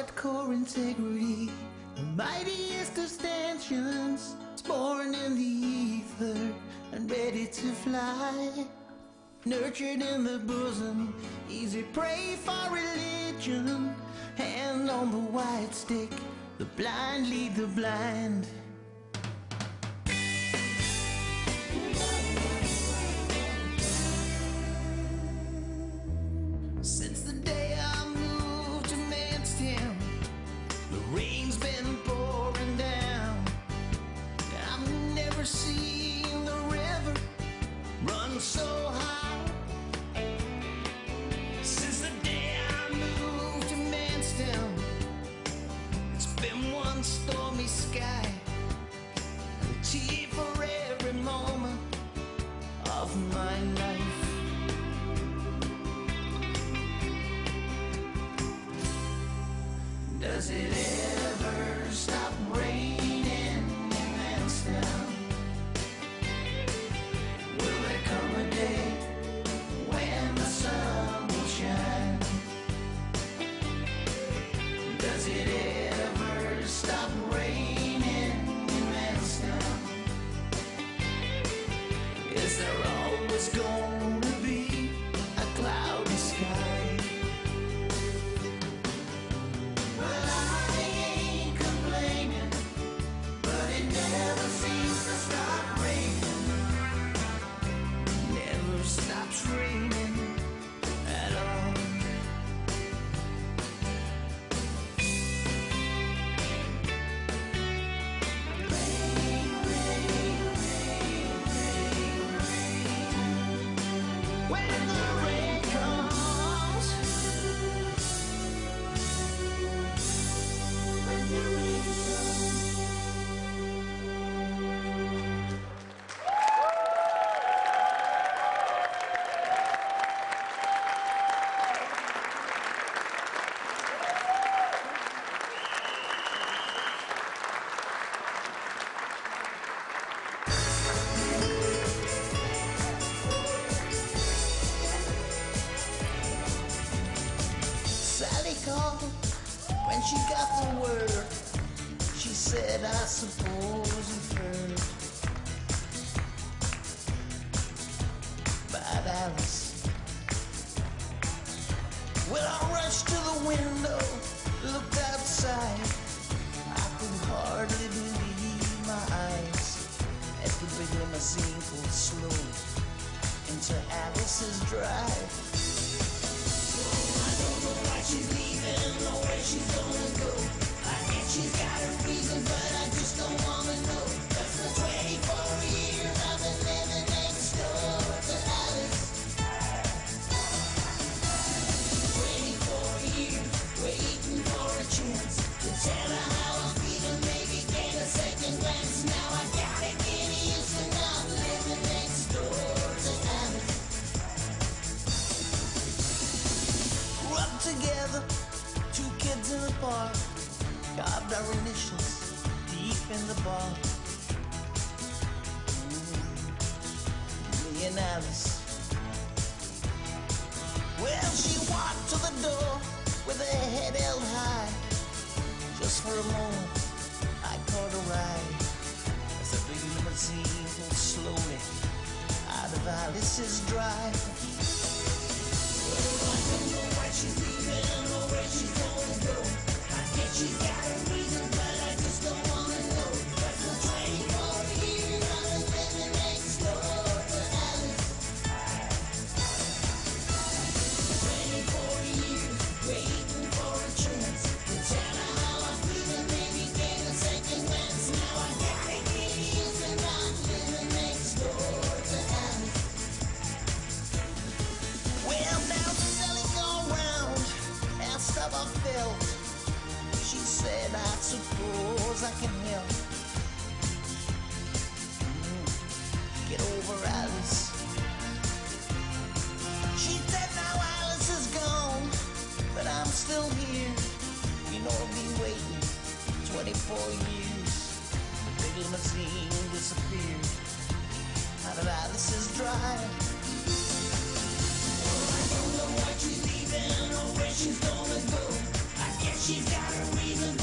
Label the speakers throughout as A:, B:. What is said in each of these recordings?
A: hardcore integrity. The mightiest of stanchions, born in the ether and ready to fly. Nurtured in the bosom, easy prey for religion. Hand on the white stick, the blind lead the blind. it is. she got the word. She said, I suppose you've heard. Bye, Alice. Well, I rushed to the window, looked outside. I could hardly believe my eyes. At the big limousine pulled slow into Alice's drive. She's got a reason, but I just don't wanna know. That's the 24. Millionaires. Well, she walked to the door with her head held high. Just for a moment, I caught a ride. as the big limousine pulled slowly out of Alice's drive. for years. Big limousine disappeared out of Alice's drive. Well, oh, I don't know why she's leaving or where she's gonna go. I guess she's got a reason.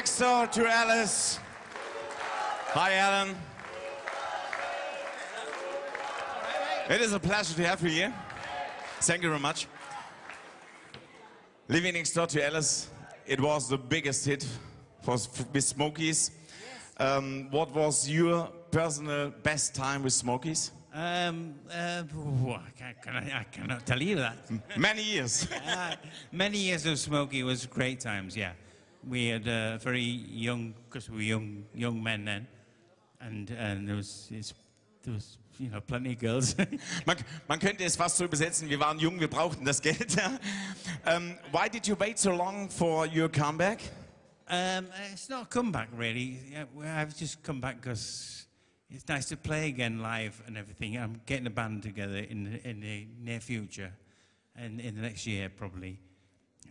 B: Next door to Alice. Hi, Alan. It is a pleasure to have you here. Thank you very much. Living next door to Alice, it was the biggest hit for, with Smokies. Um, what was your personal best time with Smokies?
C: Um, uh, I, can't, can I, I cannot tell you that.
B: Many years.
C: uh, many years of Smokey was great times. Yeah, we had uh, very young, because we were young, young men then, and and there was it's, there was you know plenty of girls.
B: Man, man könnte es fast so übersetzen, wir waren jung, wir brauchten das Geld. um, why did you wait so long for your comeback?
C: um, it's not a comeback really. I've just come back because it's nice to play again live and everything. I'm getting a band together in the, in the near future, and in the next year probably,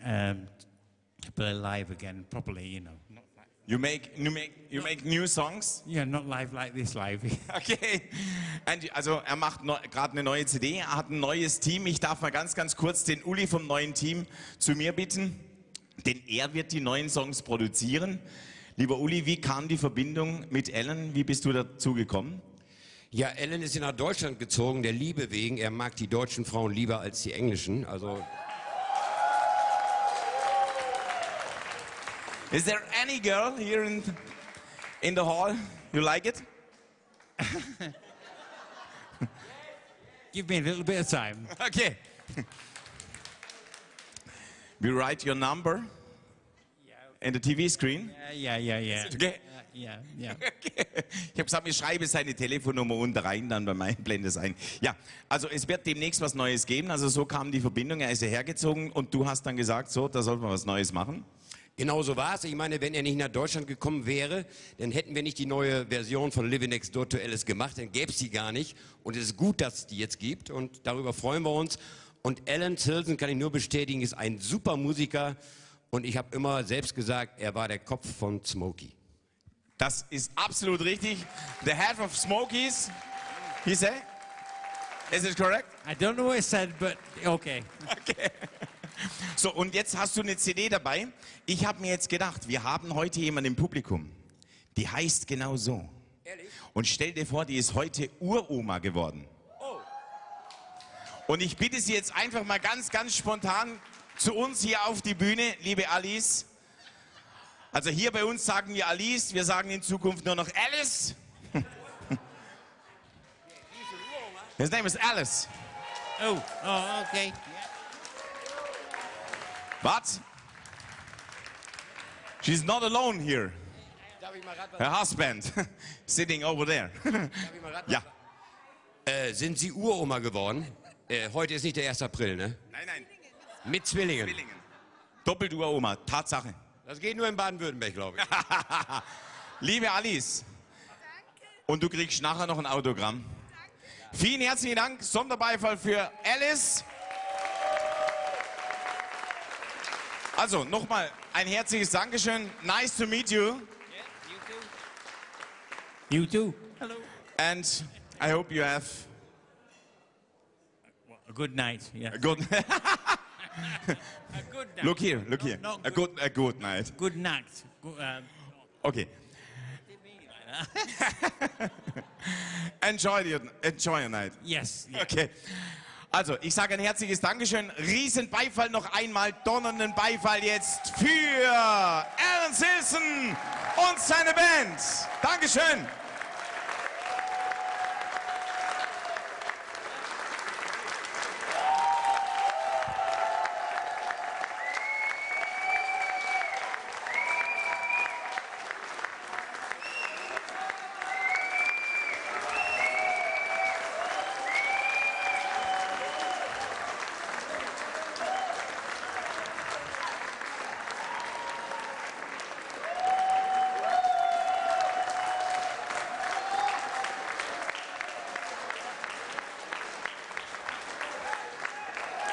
C: um, play live again properly. You know, not like,
B: You make, you make, you make new songs?
C: yeah, not live like this live.
B: Okay. And, also er macht neu- gerade eine neue CD, er hat ein neues Team. Ich darf mal ganz, ganz kurz den Uli vom neuen Team zu mir bitten, denn er wird die neuen Songs produzieren. Lieber Uli, wie kam die Verbindung mit Ellen? Wie bist du dazu gekommen?
D: Ja, Alan ist ja nach Deutschland gezogen, der Liebe wegen. Er mag die deutschen Frauen lieber als die englischen. Also
B: Is there any girl here in, in the hall you like it?
C: Give me a little bit of time.
B: Okay. We write your number in the TV screen.
C: Yeah, yeah, yeah, yeah.
B: Okay.
C: Uh, yeah, yeah.
B: Ich habe gesagt, ich schreibe seine Telefonnummer unten rein, dann bei meinem Blende ein. Ja, also es wird demnächst was Neues geben. Also so kam die Verbindung, er ist hierher gezogen und du hast dann gesagt, so, da sollten wir was Neues machen.
D: Genau so war es. Ich meine, wenn er nicht nach Deutschland gekommen wäre, dann hätten wir nicht die neue Version von Living Next Door to Alice gemacht. Dann gäbe es die gar nicht. Und es ist gut, dass es die jetzt gibt. Und darüber freuen wir uns. Und Alan Tilson kann ich nur bestätigen, ist ein super Musiker. Und ich habe immer selbst gesagt, er war der Kopf von Smokey.
B: Das ist absolut richtig. The head of Smokies, he said. Is it correct?
C: I don't know what it said, but okay.
B: So, und jetzt hast du eine CD dabei. Ich habe mir jetzt gedacht, wir haben heute jemanden im Publikum, die heißt genau so. Und stell dir vor, die ist heute Uroma geworden. Und ich bitte Sie jetzt einfach mal ganz, ganz spontan zu uns hier auf die Bühne, liebe Alice. Also hier bei uns sagen wir Alice, wir sagen in Zukunft nur noch Alice. His name is Alice.
C: Oh, oh, okay.
B: But she's not alone here. Her husband sitting over there. ja.
D: Äh, sind Sie Uroma geworden? Äh, heute ist nicht der 1. April, ne?
B: Nein, nein.
D: Mit Zwillingen.
B: Zwillingen. Doppelt Uroma, Tatsache.
D: Das geht nur in Baden-Württemberg, glaube ich.
B: Liebe Alice. Und du kriegst nachher noch ein Autogramm. Vielen herzlichen Dank. Sonderbeifall für Alice. Also nochmal ein herzliches Dankeschön. Nice to meet you.
C: You too. Hello.
B: And I hope you have
C: A good night. Yeah.
B: a good.
C: A good night.
B: look here, look here.
C: not
B: A good, a good night.
C: Good night. Good, um,
B: Okay. Enjoy your, enjoy your night.
C: yes. yeah.
B: Okay. Also, ich sage ein herzliches Dankeschön. Riesen Beifall noch einmal, donnernden Beifall jetzt für Alan Silson und seine Band. Dankeschön.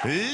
B: Oui.